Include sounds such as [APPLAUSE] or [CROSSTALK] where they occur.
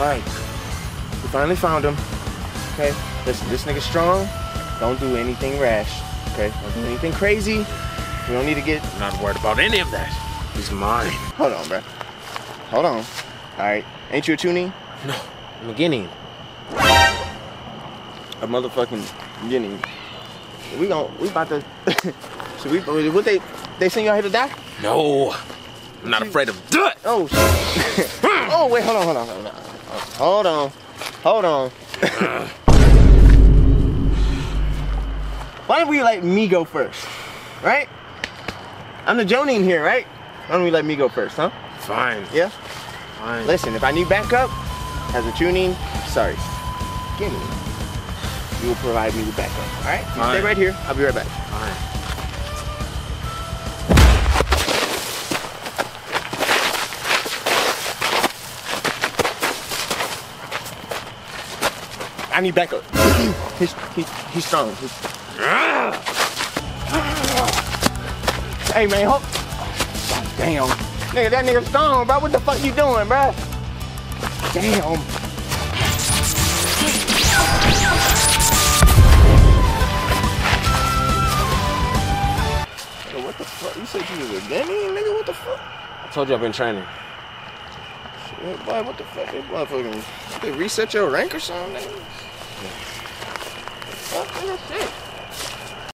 Alright. We finally found him. Okay? Listen, this nigga strong. Don't do anything rash. Okay? Don't do anything crazy. We don't need to get. I'm not worried about any of that. He's mine. Hold on, bro. Hold on. Alright. Ain't you a Chunin? No, I'm a Genin. A motherfucking Genin. We gon' we about to. [LAUGHS] so we what they they send you out here to die? No, I'm not afraid of death. Oh shit. [LAUGHS] oh wait, hold on, hold on, hold on. Hold on. Hold on. Why don't we let me go first? Right? I'm the Jonin here, right? Why don't we let me go first, huh? Fine, Yeah? fine. Listen, if I need backup as a Chunin, sorry. Give me. You will provide me with backup. Alright? Stay right here. I'll be right back. Fine. I need backup. [CLEARS THROAT] he's, he's, he's strong. He's... Hey man, hold. Damn. Nigga, that nigga strong, bro. What the fuck you doing, bro? Damn. Nigga, what the fuck? You said you was a Genin, nigga? What the fuck? I told you I've been training. Shit, boy, what the fuck? They motherfucking they reset your rank or something,